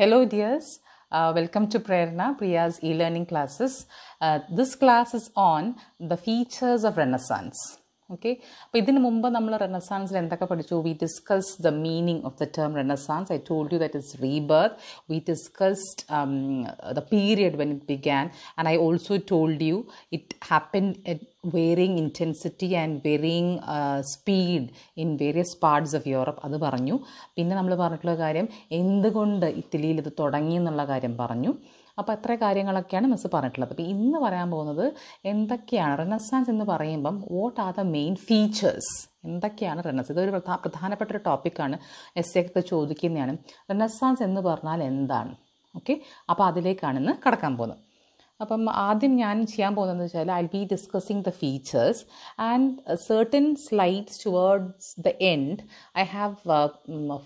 Hello, dears. Uh, welcome to Prerna, Priya's e learning classes. Uh, this class is on the features of Renaissance. Okay അപ്പോൾ ഇതിന് മുമ്പ് നമ്മൾ റെനസാൻസിൽ എന്തൊക്കെ പഠിച്ചു? We discuss the meaning of the term Renaissance I told you that is rebirth we discussed the period when it began and I also told you it happen varying intensity and varying speed in various parts of Europe അത് പറഞ്ഞു. പിന്നെ നമ്മൾ പറഞ്ഞിട്ടുള്ള കാര്യം എന്തുകൊണ്ട് ഇറ്റലിയിൽ ഇത് തുടങ്ങി എന്നുള്ള കാര്യം പറഞ്ഞു. അപ്പോൾ അത്ര കാര്യങ്ങളൊക്കെയാണ് മിസ് പറഞ്ഞിട്ടുള്ളത്? അപ്പോൾ ഇന്ന് പറയാൻ പോകുന്നത് എന്തൊക്കെയാണ് റെനസാൻസ് എന്ന് പറയുമ്പം what are the main features എന്തൊക്കെയാണ് റെനസ് ഇതൊരു പ്രധാ പ്രധാനപ്പെട്ട ഒരു ടോപ്പിക്കാണ് എസ് ഒക്കെ ചോദിക്കുന്നതാണ്. റെനസാൻസ് എന്ന് പറഞ്ഞാൽ എന്താണ്? ഓക്കെ അപ്പോൾ അതിലേക്കാണ് ഇന്ന് കടക്കാൻ പോകുന്നത്. അപ്പം ആദ്യം ഞാൻ ചെയ്യാൻ പോകുന്നതെന്ന് വെച്ചാൽ I be discussing the features and certain slides towards the end I have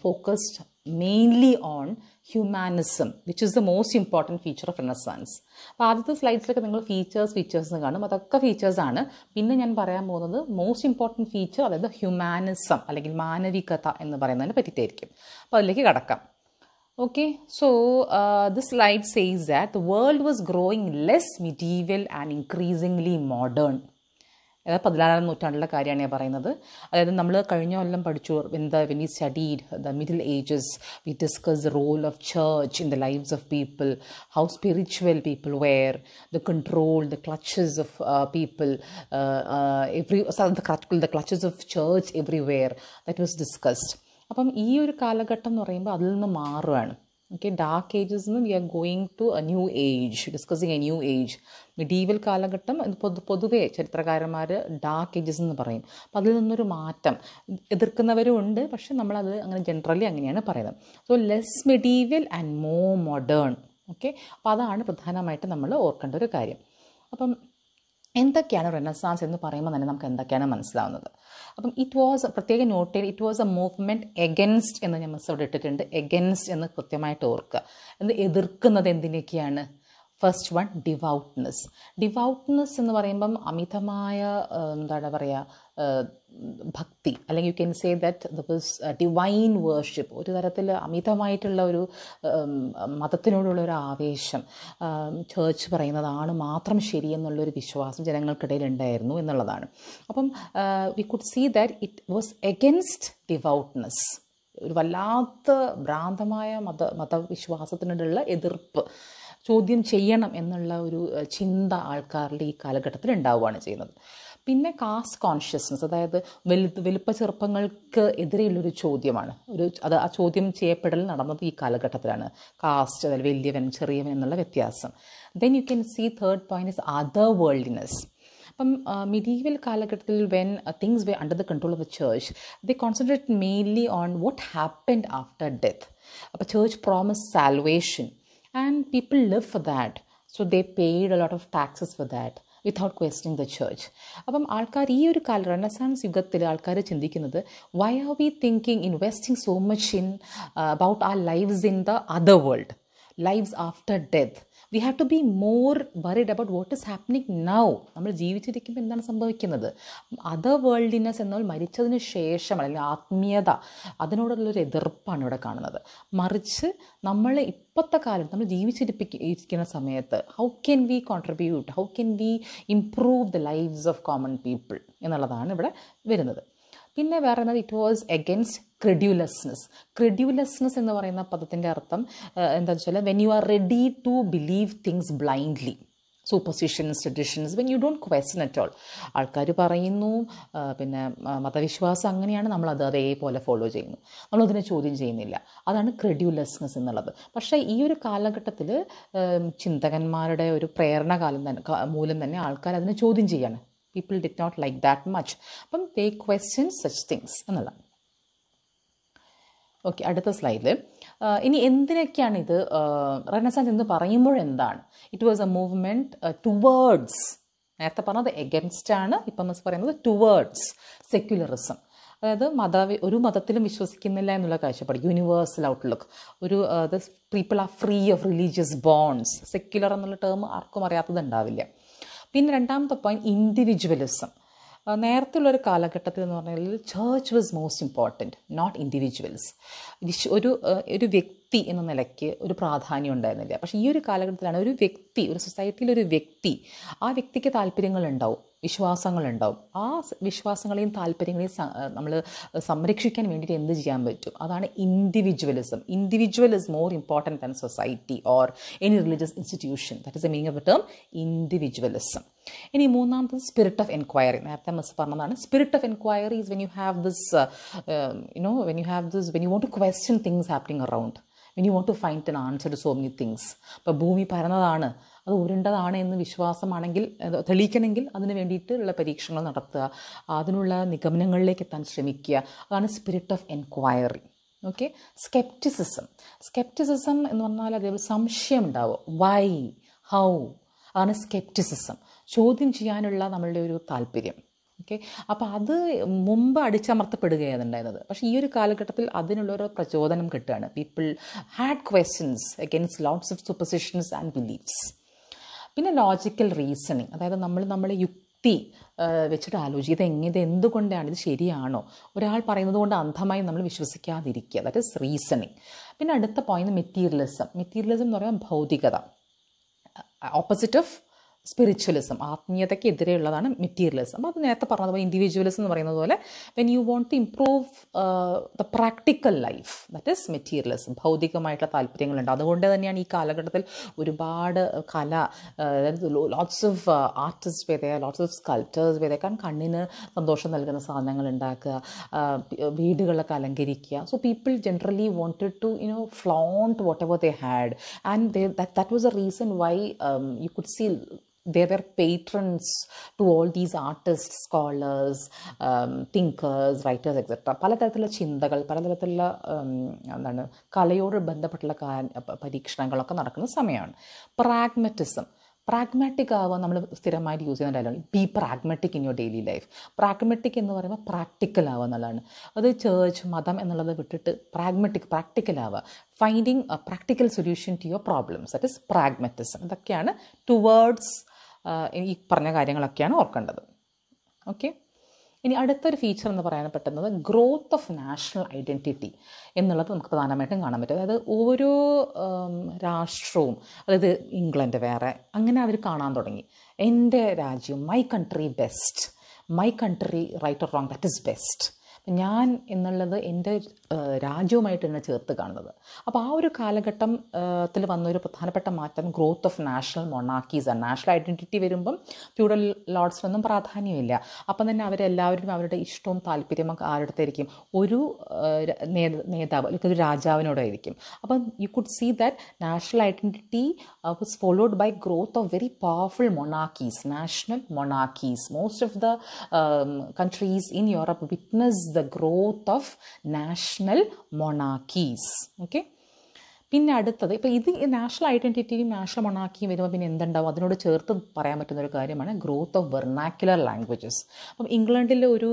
focused mainly on humanism which is the most important feature of Renaissance അപ്പോൾ ആദ്യത്തെ സ്ലൈഡ്സിലൊക്കെ നിങ്ങൾ ഫീച്ചേഴ്സ് ഫീച്ചേഴ്സ് കാണും. അതൊക്കെ ഫീച്ചേഴ്സാണ് പിന്നെ ഞാൻ പറയാൻ പോകുന്നത് മോസ്റ്റ് ഇമ്പോർട്ടന്റ് ഫീച്ചർ അതായത് ഹ്യൂമാനിസം അല്ലെങ്കിൽ മാനവികത എന്ന് പറയുന്നതിനെ പറ്റിയിട്ടായിരിക്കും. അപ്പോൾ അതിലേക്ക് കടക്കാം. Okay so the slide slide that the world was growing less material and increasingly modern. അതായത് പതിനാറാം നൂറ്റാണ്ടിലെ കാര്യമാണ് ഞാൻ പറയുന്നത്. അതായത് നമ്മൾ കഴിഞ്ഞ കൊല്ലം പഠിച്ചു. എന്താ when we studied the middle ages we discuss the role of church in the lifes of people how spiritual people were the control the clutches of people every the clutches of church were that was discussed അപ്പം ഈ ഒരു കാലഘട്ടം എന്ന് പറയുമ്പോൾ അതിൽ നിന്ന് മാറുകയാണ് okay dark ages നിന്ന് we are going to a new age discussing a new age medieval കാലഘട്ടം പൊതു പൊതുവെ ചരിത്രകാരന്മാർ ഡാർക്ക് ഏജസ് എന്ന് പറയും. അപ്പം അതിൽ നിന്നൊരു മാറ്റം എതിർക്കുന്നവരും ഉണ്ട്. പക്ഷെ നമ്മളത് അങ്ങനെ ജനറലി അങ്ങനെയാണ് പറയുന്നത്. So less medieval and more modern okay അപ്പോൾ അതാണ് പ്രധാനമായിട്ട് നമ്മൾ ഓർക്കേണ്ട ഒരു കാര്യം. അപ്പം എന്തൊക്കെയാണ് റെനസാൻസ് എന്ന് പറയുമ്പോൾ തന്നെ നമുക്ക് എന്തൊക്കെയാണ് മനസ്സിലാവുന്നത്? അപ്പം ഇറ്റ് വാസ് പ്രത്യേകം ചെയ്ത് it was a movement against എന്ന് ഞാൻ മനസ്സിലോട്ട് ഇട്ടിട്ടുണ്ട്. എഗൻസ്റ്റ് എന്ന് കൃത്യമായിട്ട് ഓർക്കുക. എന്ന് എതിർക്കുന്നത് എന്തിനൊക്കെയാണ്? ഫസ്റ്റ് വൺ ഡിവൗട്ട്നെസ് ഡിവൗട്ട്നെസ് എന്ന് പറയുമ്പം അമിതമായ എന്താണ് പറയുക ഭക്തി. അല്ലെങ്കിൽ you can say that the divine worship ഒരു തരത്തിൽ അമിതമായിട്ടുള്ള ഒരു മതത്തിനോടുള്ള ഒരു ആവേശം. ചേർച്ച് പറയുന്നതാണ് മാത്രം ശരിയെന്നുള്ളൊരു വിശ്വാസം ജനങ്ങൾക്കിടയിൽ ഉണ്ടായിരുന്നു എന്നുള്ളതാണ്. അപ്പം we could see that it was against devoutness ഒരു വല്ലാത്ത ഭ്രാന്തമായ മത മതവിശ്വാസത്തിനോടുള്ള എതിർപ്പ് ചോദ്യം ചെയ്യണം എന്നുള്ള ഒരു ചിന്ത ആൾക്കാരുടെ ഈ കാലഘട്ടത്തിൽ ഉണ്ടാവുകയാണ് ചെയ്യുന്നത്. പിന്നെ കാസ്റ്റ് കോൺഷ്യസ്നസ് അതായത് വലു വലുപ്പ ചെറുപ്പങ്ങൾക്ക് എതിരെയുള്ളൊരു ചോദ്യമാണ്. ഒരു അത് ആ ചോദ്യം ചെയ്യപ്പെടൽ നടന്നത് ഈ കാലഘട്ടത്തിലാണ്. കാസ്റ്റ് അതായത് വലിയവൻ ചെറിയവൻ എന്നുള്ള വ്യത്യാസം. Then you can see third point is otherworldliness അപ്പം മിഡീവൽ കാലഘട്ടത്തിൽ when things were under the control of the church they concentrate mainly on what happened after death അപ്പം church promise salvation and people live for that so they paid a lot of taxes for that without questioning the church അപ്പം ആൾക്കാർ ഈ ഒരു കാല Renaissance യുഗത്തിൽ ആൾക്കാർ ചിന്തിക്കുന്നത് why are we thinking investing so much in about our lives in the other world lives after death we have to be more worried about what is happening now നമ്മൾ ജീവിച്ചിരിക്കുമ്പോൾ എന്താണ് സംഭവിക്കുന്നത്? അതർ വേൾഡിനെസ് എന്നാൽ മരിച്ചതിന് ശേഷം അല്ലെങ്കിൽ ആത്മീയത അതിനോടുള്ളൊരു എതിർപ്പാണ് ഇവിടെ കാണുന്നത്. മറിച്ച് നമ്മൾ ഇപ്പോഴത്തെ കാലം നമ്മൾ ജീവിച്ചിരിപ്പിക്ക ഇരിക്കുന്ന സമയത്ത് how can we contribute how can we improve the lifes of common people എന്നുള്ളതാണ് ഇവിടെ വരുന്നത്. പിന്നെ വേറെ it was against credulousness credulousness എന്ന് പറയുന്ന പദത്തിന്റെ അർത്ഥം എന്താ വെച്ചാൽ when you are ready to believe things blindly superstitions traditions when you don't question at all ആൾക്കാർ പറയുന്നു പിന്നെ മതവിശ്വാസം അങ്ങനെയാണ് നമ്മൾ അത് അതേപോലെ ഫോളോ ചെയ്യുന്നു. നമ്മളതിനെ ചോദ്യം ചെയ്യുന്നില്ല. അതാണ് ക്രെഡ്യൂലെസ്നെസ് എന്നുള്ളത്. പക്ഷേ ഈ ഒരു കാലഘട്ടത്തിൽ ചിന്തകന്മാരുടെ ഒരു പ്രേരണ കാലം തന്നെ മൂലം തന്നെ ആൾക്കാർ അതിനെ ചോദ്യം ചെയ്യാണ്. People did not like that much അപ്പം ദേ ക്വസ്റ്റ്യൻ സച്ച് തിങ്സ് എന്നുള്ളതാണ്. ഓക്കെ അടുത്ത സ്ലൈഡിൽ ഇനി എന്തിനൊക്കെയാണ് ഇത് റെനസാൻസ് എന്ന് പറയുമ്പോൾ എന്താണ്? It was a movement towards നേരത്തെ പറഞ്ഞത് എഗൻസ്റ്റ് ആണ് ഇപ്പം മിസ് പറയുന്നത് ടുവേർഡ്സ് സെക്യുലറിസം അതായത് മത ഒരു മതത്തിലും വിശ്വസിക്കുന്നില്ല എന്നുള്ള കാഴ്ചപ്പാട് യൂണിവേഴ്സൽ ഔട്ട്ലുക്ക് ഒരു അത് people are free of religious bonds secular എന്നുള്ള ടേം ആർക്കും അറിയാത്തത് ഉണ്ടാവില്ല. പിന്നെ രണ്ടാമത്തെ പോയിന്റ് ഇൻഡിവിജ്വലിസം നേരത്തെ ഉള്ളൊരു കാലഘട്ടത്തിൽ എന്ന് പറഞ്ഞാൽ church was most important not individuals ഒരു ഒരു വ്യക്തി വ്യക്തി എന്ന നിലയ്ക്ക് ഒരു പ്രാധാന്യം ഉണ്ടായിരുന്നില്ല. പക്ഷേ ഈ ഒരു കാലഘട്ടത്തിലാണ് ഒരു വ്യക്തി ഒരു സൊസൈറ്റിയിൽ ഒരു വ്യക്തി ആ വ്യക്തിക്ക് താല്പര്യങ്ങളുണ്ടാവും വിശ്വാസങ്ങളുണ്ടാവും. ആ വിശ്വാസങ്ങളെയും താല്പര്യങ്ങളെയും നമ്മൾ സംരക്ഷിക്കാൻ വേണ്ടിയിട്ട് എന്ത് ചെയ്യാൻ പറ്റും? അതാണ് individualism individual is more important than society or any religious institution that is a meaning of term individualism ഇനി മൂന്നാമത്തത് സ്പിരിറ്റ് ഓഫ് എൻക്വയറി നേരത്തെ മിസ് പറഞ്ഞതാണ്. Spirit of enquiry is when you have this you know when you have this when you want to question things happening around when you want to find an answer to so many things അപ്പോൾ ഭൂമി പരന്നതാണ് അത് ഉരുണ്ടതാണ് എന്ന് വിശ്വാസമാണെങ്കിൽ തെളിയിക്കണമെങ്കിൽ അതിന് വേണ്ടിയിട്ടുള്ള പരീക്ഷണങ്ങൾ നടത്തുക അതിനുള്ള നിഗമനങ്ങളിലേക്ക് എത്താൻ ശ്രമിക്കുക. അതാണ് spirit of enquiry okay scepticism scepticism എന്ന് പറഞ്ഞാൽ അതേപോലെ സംശയം ഉണ്ടാവും. വൈ ഹൗ അതാണ് സ്കെപ്റ്റിസിസം ചോദ്യം ചെയ്യാനുള്ള നമ്മളുടെ ഒരു താല്പര്യം. ഓക്കെ? അപ്പോൾ അത് മുമ്പ് അടിച്ചമർത്തപ്പെടുകയാണ് ഉണ്ടായിരുന്നത് പക്ഷേ ഈ ഒരു കാലഘട്ടത്തിൽ അതിനുള്ളൊരു പ്രചോദനം കിട്ടുകയാണ്. People had questions against lots of superstitions and beliefs പിന്നെ ലോജിക്കൽ റീസണിങ് അതായത് നമ്മൾ നമ്മളെ യുക്തി വെച്ചിട്ട് ആലോചിക്കുക. ഇത് എങ്ങനെ എന്തുകൊണ്ടാണ് ഇത് ശരിയാണോ? ഒരാൾ പറയുന്നത് കൊണ്ട് അന്ധമായി നമ്മൾ വിശ്വസിക്കാതിരിക്കുക. ദാറ്റ് ഇസ് റീസണിങ് പിന്നെ അടുത്ത പോയിന്റ് മെറ്റീരിയലിസം മെറ്റീരിയലിസം എന്ന് പറയുമ്പോൾ ഭൗതികത. ഓപ്പോസിറ്റ് ഓഫ് സ്പിരിച്വലിസം ആത്മീയതയ്ക്ക് എതിരെയുള്ളതാണ് മെറ്റീരിയലിസം അത് നേരത്തെ പറഞ്ഞതുപോലെ ഇൻഡിവിജ്വലിസം എന്ന് പറയുന്നത് പോലെ when you want to improve the practical life that is materialism ഭൗതികമായിട്ടുള്ള താല്പര്യങ്ങളുണ്ട്. അതുകൊണ്ട് തന്നെയാണ് ഈ കാലഘട്ടത്തിൽ ഒരുപാട് കല അതായത് ലോട്ട്സ് ഓഫ് ആർട്ടിസ്റ്റ് വേദയ ലോട്ട്സ് ഓഫ് സ്കൾപ്റ്റേഴ്സ് വേദയ കാരണം കണ്ണിന് സന്തോഷം നൽകുന്ന സാധനങ്ങൾ ഉണ്ടാക്കുക വീടുകളൊക്കെ അലങ്കരിക്കുക. So people generally wanted to you know flaunt whatever they had and that was a reason why you could see they were patrons to all these artists, scholars, um, thinkers, writers, etc. പലതരത്തിലുള്ള ചിന്തകൾ പലതരത്തിലുള്ള എന്താണ് കലയോട് ബന്ധപ്പെട്ടുള്ള പരീക്ഷണങ്ങളൊക്കെ നടക്കുന്ന സമയമാണ്. പ്രാഗ്മറ്റിസം pragmatic ആവുക നമ്മൾ സ്ഥിരമായിട്ട് യൂസ് ചെയ്യുന്ന dialogue be pragmatic in your daily life pragmatic എന്ന് പറയുമ്പോൾ പ്രാക്ടിക്കൽ ആവുക എന്നുള്ളതാണ്. അത് ചേർച്ച് മതം എന്നുള്ളത് വിട്ടിട്ട് പ്രാഗ്മാറ്റിക് പ്രാക്ടിക്കൽ ആവുക. Finding practical solution to your problems that is pragmatism ഇതൊക്കെയാണ് ടുവേർഡ്സ് ഈ പറഞ്ഞ കാര്യങ്ങളൊക്കെയാണ് ഓർക്കേണ്ടത്. ഓക്കെ ഇനി അടുത്തൊരു ഫീച്ചർ എന്ന് പറയാൻ പറ്റുന്നത് ഗ്രോത്ത് ഓഫ് നാഷണൽ ഐഡന്റിറ്റി എന്നുള്ളത് നമുക്ക് പ്രധാനമായിട്ടും കാണാൻ പറ്റും. അതായത് ഓരോ രാഷ്ട്രവും അതായത് ഇംഗ്ലണ്ട് വേറെ അങ്ങനെ അവർ കാണാൻ തുടങ്ങി. എന്റെ രാജ്യം my country best my country right or wrong that is best ഞാൻ എന്നുള്ളത് എന്റെ രാജ്യവുമായിട്ട് തന്നെ ചേർത്ത് കാണുന്നത്. അപ്പോൾ ആ ഒരു കാലഘട്ടത്തിൽ വന്ന ഒരു പ്രധാനപ്പെട്ട മാറ്റം growth of national monarchies national identity വരുമ്പം ഫ്യൂഡൽ ലോഡ്സിനൊന്നും പ്രാധാന്യമില്ല. അപ്പം തന്നെ അവരെല്ലാവരും അവരുടെ ഇഷ്ടവും താല്പര്യമൊക്കെ ആരുടെത്തായിരിക്കും ഒരു നേതാവ് അല്ലെങ്കിൽ ഒരു രാജാവിനോടായിരിക്കും. അപ്പം you could see that national identity was followed by growth of very powerful monarchies national monarchies most of the countries in Europe witness the growth of national monarchies okay പിന്നെ അടുത്തത് ഇപ്പോൾ ഇത് നാഷണൽ ഐഡന്റിറ്റിയും നാഷണൽ മൊണാക്കിയും വരുമ്പോൾ പിന്നെ എന്തുണ്ടാവും? അതിനോട് ചേർത്ത് പറയാൻ പറ്റുന്ന ഒരു കാര്യമാണ് ഗ്രോത്ത് ഓഫ് വെർണാക്കുലർ ലാംഗ്വേജസ് അപ്പം ഇംഗ്ലണ്ടിലെ ഒരു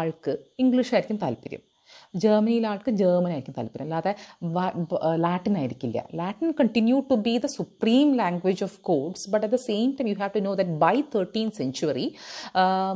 ആൾക്ക് ഇംഗ്ലീഷായിരിക്കും താല്പര്യം. ജർമ്മനിയിലെ ആൾക്ക് ജർമ്മൻ ആയിരിക്കും താല്പര്യം അല്ലാതെ ലാറ്റിൻ ആയിരിക്കില്ല Latin continue to be the supreme language of codes but at the same time you have to know that by thirteen century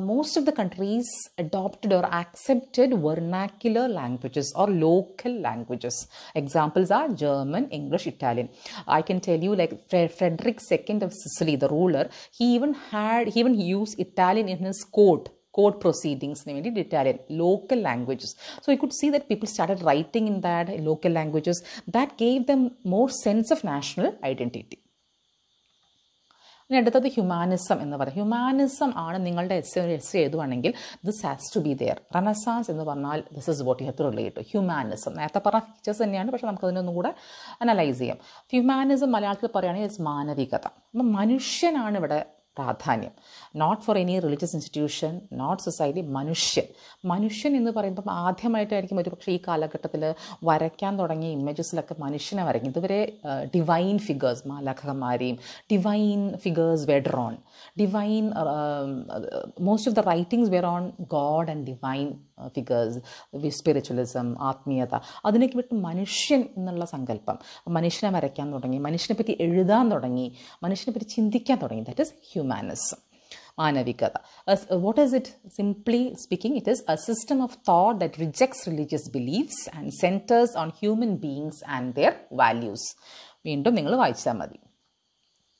most of the countries adopted or accepted vernacular languages or local languages examples are German English Italian I can tell you like Frederick second of Sicily the ruler he even had he even use Italian in his code code proceedings വേണ്ടി Italian local languages. So you could see that people started writing in that local languages that gave them more sense of national identity. ഇനി അടുത്തത് humanism എന്ന് പറയും. Humanism ആണ് നിങ്ങളുടെ S S എഴുതുവാണെങ്കിൽ this has to be there renaissance എന്ന് പറഞ്ഞാൽ this is what you have to relate humanism നേരത്തെ പറഞ്ഞ ഫീച്ചേഴ്സ് തന്നെയാണ്. പക്ഷേ നമുക്ക് അതിനൊന്നും കൂടെ അനലൈസ് ചെയ്യാം. ഹ്യൂമാനിസം മലയാളത്തിൽ പറയുകയാണെങ്കിൽ ഇറ്റ്സ് മാനവികത. അപ്പം മനുഷ്യനാണ് ഇവിടെ പ്രാധാന്യം. Not for any religious institution not society മനുഷ്യൻ. മനുഷ്യൻ എന്ന് പറയുമ്പം ആദ്യമായിട്ടായിരിക്കും ഒരുപക്ഷെ ഈ കാലഘട്ടത്തിൽ വരയ്ക്കാൻ തുടങ്ങിയ ഇമേജസിലൊക്കെ മനുഷ്യനെ വരയ്ക്കും ഇതുവരെ divine figures മാലാഖമാരെയും divine figures whether on divine most of the writings were on God and divine figures spiritualism ആത്മീയത. അതിനൊക്കെ വിട്ട് മനുഷ്യൻ എന്നുള്ള സങ്കല്പം. മനുഷ്യനെ വരയ്ക്കാൻ തുടങ്ങി മനുഷ്യനെ പറ്റി എഴുതാൻ തുടങ്ങി മനുഷ്യനെ പറ്റി ചിന്തിക്കാൻ തുടങ്ങി. That is humanism മാനവികത. What is it simply speaking it is a system of thought that rejects religious beliefs and centres on human beings and their values വീണ്ടും നിങ്ങൾ വായിച്ചാൽ മതി.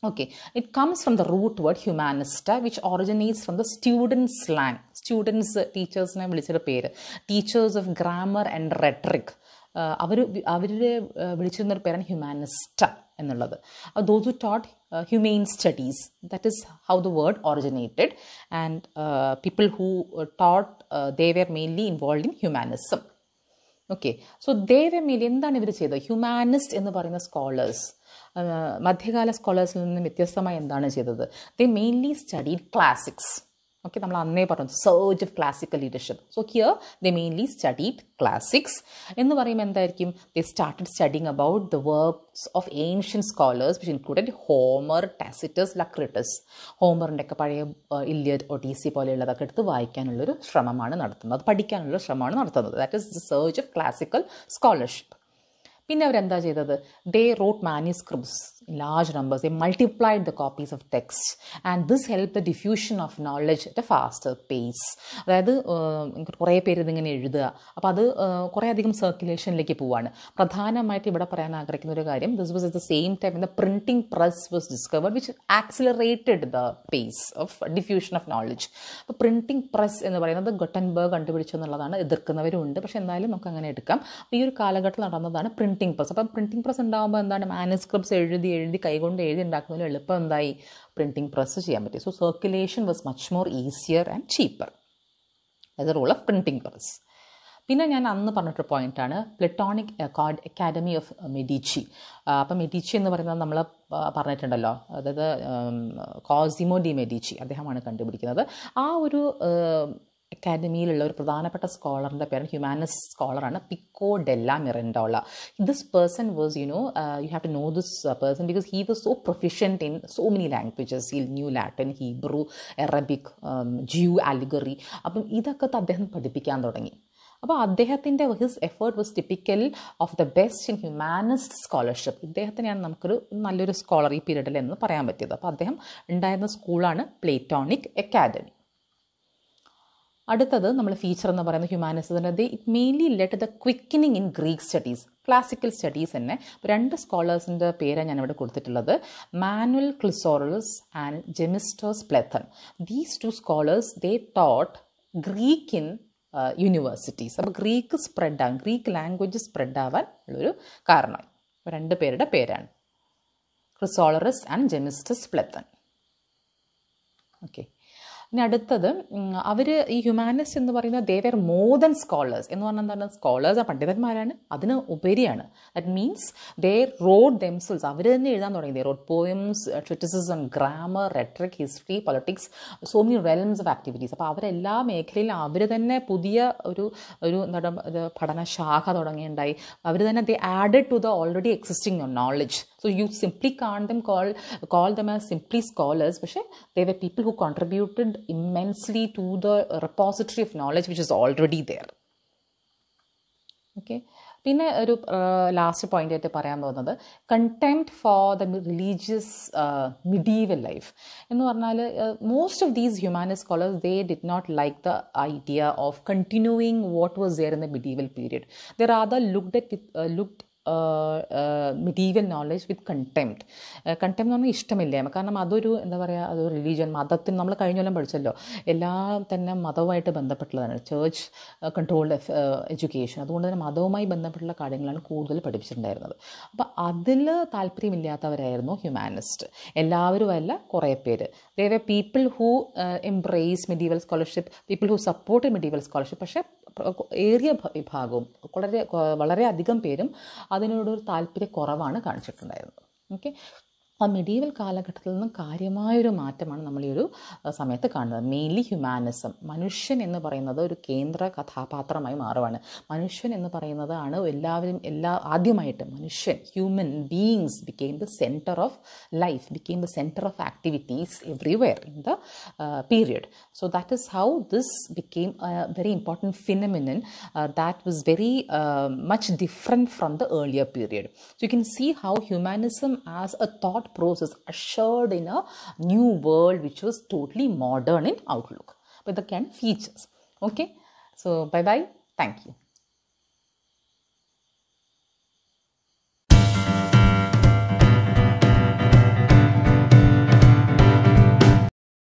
Okay it comes from the root word humanista which originates from the student slang. Students ടീച്ചേഴ്സിനെ വിളിച്ചൊരു പേര്. Teachers of grammar and rhetoric അവർ അവരുടെ വിളിച്ചിരുന്നൊരു പേരാണ് humanista എന്നുള്ളത്. Those who taught humane studies that is how the word originated and people who taught they were mainly involve in humanism okay so ദേവമേലി എന്താണ് ഇവർ ചെയ്തത് humanist എന്ന് പറയുന്ന സ്കോളേഴ്സ് മധ്യകാല സ്കോളേഴ്സിൽ നിന്ന് വ്യത്യസ്തമായി എന്താണ് ചെയ്തത് ദേ മെയിൻലി സ്റ്റഡീഡ് ക്ലാസിക്സ് Okay നമ്മൾ അന്നേ പറഞ്ഞു surge of classical leadership so here the mainly studied classics എന്ന് പറയുമ്പോൾ എന്തായിരിക്കും? The started studying about the works of ancient scholars which included Homer Tacitus Lucretius ഹോമറിന്റെ ഒക്കെ പഴയ ഇല്യഡ് ഒഡീസി പോലെയുള്ളതൊക്കെ എടുത്ത് വായിക്കാനുള്ളൊരു ശ്രമമാണ് നടത്തുന്നത് പഠിക്കാനുള്ള ശ്രമമാണ് നടത്തുന്നത്. That is the surge of classical scholarship പിന്നെ അവരെന്താ ചെയ്തത്? They wrote manuscripts in large numbers they multiplied the copies of text and this help the diffusion of knowledge at a faster pace അതായത് കുറേ പേര് ഇതിങ്ങനെ എഴുതുക. അപ്പോൾ അത് കുറേ അധികം സർക്കുലേഷനിലേക്ക് പോവാണ്. പ്രധാനമായിട്ട് ഇവിടെ പറയാൻ ആഗ്രഹിക്കുന്ന ഒരു കാര്യം this was the same time the printing press was discovered which accelerated the pace of diffusion of knowledge അപ്പോൾ പ്രിന്റിംഗ് പ്രസ് എന്ന് പറയുന്നത് ഗട്ടൻബർഗ് കണ്ടുപിടിച്ചു എന്നുള്ളതാണ് എതിർക്കുന്നവരുണ്ട്. പക്ഷേ എന്തായാലും നമുക്ക് അങ്ങനെ എടുക്കാം ഈ ഒരു കാലഘട്ടം നടന്നതാണ് പ്രിന്റിംഗ് പ്രസ് അപ്പം പ്രിന്റിംഗ് പ്രസ് ഉണ്ടാകുമ്പോൾ എന്താണ്? മാനുസ്ക്രിപ്റ്റ്സ് എഴുതി എഴുതി കൈകൊണ്ട് എഴുതി ഉണ്ടാക്കുന്നതിൽ എളുപ്പം എന്തായി? പ്രിന്റിംഗ് പ്രസ് ചെയ്യാൻ പറ്റി. So circulation was much more easier and cheaper a rule of printing press പിന്നെ ഞാൻ അന്ന് പറഞ്ഞിട്ടൊരു പോയിന്റാണ് പ്ലട്ടോണിക് അക്കാഡമി ഓഫ് മെഡിച്ചി അപ്പം മെഡിച്ചി എന്ന് പറയുന്നത് നമ്മൾ പറഞ്ഞിട്ടുണ്ടല്ലോ. അതായത് കോസിമോ ഡി മെഡിച്ചി അദ്ദേഹമാണ് കണ്ടുപിടിക്കുന്നത്. ആ ഒരു അക്കാഡമിയിലുള്ള ഒരു പ്രധാനപ്പെട്ട സ്കോളറിന്റെ പേര് humanist സ്കോളറാണ് Pico della Mirandola. This person was you know you have to know this person because he was so proficient in so many languages ഈ new Latin Hebrew Arabic Jew allegory അപ്പം ഇതൊക്കെ അദ്ദേഹം പഠിപ്പിക്കാൻ തുടങ്ങി. അപ്പോൾ അദ്ദേഹത്തിന്റെ his effort was typical of the best in humanist scholarship ഇദ്ദേഹത്തിനെയാണ് നമുക്കൊരു നല്ലൊരു സ്കോളർ ഈ പീരീഡിൽ എന്ന് പറയാൻ പറ്റിയത്. അപ്പോൾ അദ്ദേഹം ഉണ്ടായിരുന്ന സ്കൂളാണ് പ്ലേറ്റോണിക് അക്കാദമി അടുത്തത് നമ്മൾ ഫീച്ചർ എന്ന് പറയുന്ന ഹ്യൂമാനിസത്തിന്റെ it mainly let the quickening in Greek studies classical studies തന്നെ. രണ്ട് സ്കോളേഴ്സിന്റെ പേരാണ് ഞാനിവിടെ കൊടുത്തിട്ടുള്ളത്. Manuel Chrysoloras and Gemistus Plethon these two scholars they taught Greek in universities അപ്പോൾ ഗ്രീക്ക് സ്പ്രെഡ് ആവും ഗ്രീക്ക് ലാംഗ്വേജ് സ്പ്രെഡ് ആവാൻ ഉള്ളൊരു കാരണം. രണ്ട് പേരുടെ പേരാണ്. ക്രിസോളറസ് ആൻഡ് ജെമിസ്റ്റസ് പ്ലെത്തൻ ഓക്കെ ഇനി അടുത്തത് അവർ ഈ ഹ്യൂമാനിസ്റ്റ് എന്ന് പറയുന്നത് ദേവർ മോർ ദൻ സ്കോളേഴ്സ് എന്ന് പറഞ്ഞാൽ എന്താണ്? സ്കോളേഴ്സ് ആ പണ്ഡിതന്മാരാണ്. അതിന് ഉപരിയാണ്. That means they wrote themselves അവർ തന്നെ എഴുതാൻ തുടങ്ങി. They wrote poems treatises grammar rhetoric history politics so many realms of activities അപ്പോൾ അവരെല്ലാ മേഖലയിലും അവർ തന്നെ പുതിയ ഒരു ഒരു എന്താണ് പഠനശാഖ തുടങ്ങിയുണ്ടായി അവർ തന്നെ they added to the already existing knowledge so you simply can them call call them as simply scholars പക്ഷേ they were people who contributed immensely to the repository of knowledge which is already there. Okay. പിന്നെ ഒരു last point ആയിട്ട് പറയാൻ പോകുന്നത് contempt for the religious medieval life എന്ന് പറഞ്ഞാൽ most of these humanist scholars they did not like the idea of continuing what was there in the medieval period there are the looked looked medieval knowledge with contempt contempt എന്ന് പറഞ്ഞാൽ ഇഷ്ടമില്ലായ്മ കാരണം അതൊരു എന്താ പറയുക അതൊരു religion മതത്തിന് നമ്മൾ കഴിഞ്ഞ കൊല്ലം പഠിച്ചല്ലോ. എല്ലാം തന്നെ മതവുമായിട്ട് ബന്ധപ്പെട്ടുള്ളതാണ്. ചേർച്ച് കൺട്രോൾഡ് എഡ്യൂക്കേഷൻ അതുകൊണ്ട് തന്നെ മതവുമായി ബന്ധപ്പെട്ടുള്ള കാര്യങ്ങളാണ് കൂടുതൽ പഠിപ്പിച്ചിട്ടുണ്ടായിരുന്നത്. അപ്പോൾ അതിൽ താല്പര്യമില്ലാത്തവരായിരുന്നു ഹ്യൂമാനിസ്റ്റ് എല്ലാവരും അല്ല കുറേ പേര്. There were people who embrace medieval scholarship people who support medieval scholarship പക്ഷേ ഏറിയ വിഭാഗവും വളരെ വളരെയധികം പേരും അതിനോടൊരു താല്പര്യക്കുറവാണ് കാണിച്ചിട്ടുണ്ടായിരുന്നത്. ഓക്കെ ആ മെഡീവൽ കാലഘട്ടത്തിൽ നിന്നും കാര്യമായൊരു മാറ്റമാണ് നമ്മൾ ഈ ഒരു സമയത്ത് കാണുന്നത്. മെയിൻലി ഹ്യൂമാനിസം മനുഷ്യൻ എന്ന് പറയുന്നത് ഒരു കേന്ദ്ര കഥാപാത്രമായി മാറുവാണ്. മനുഷ്യൻ എന്ന് പറയുന്നതാണ് എല്ലാവരും എല്ലാ ആദ്യമായിട്ട് മനുഷ്യൻ human beings became the centre of life became the centre of activities everywhere in the period so that is how this became very important phenomenon that was very much different from the earlier period so you can see how humanism as a thought process ushered in a new world which was totally modern in outlook. But the kind features. Okay? So bye bye thank you.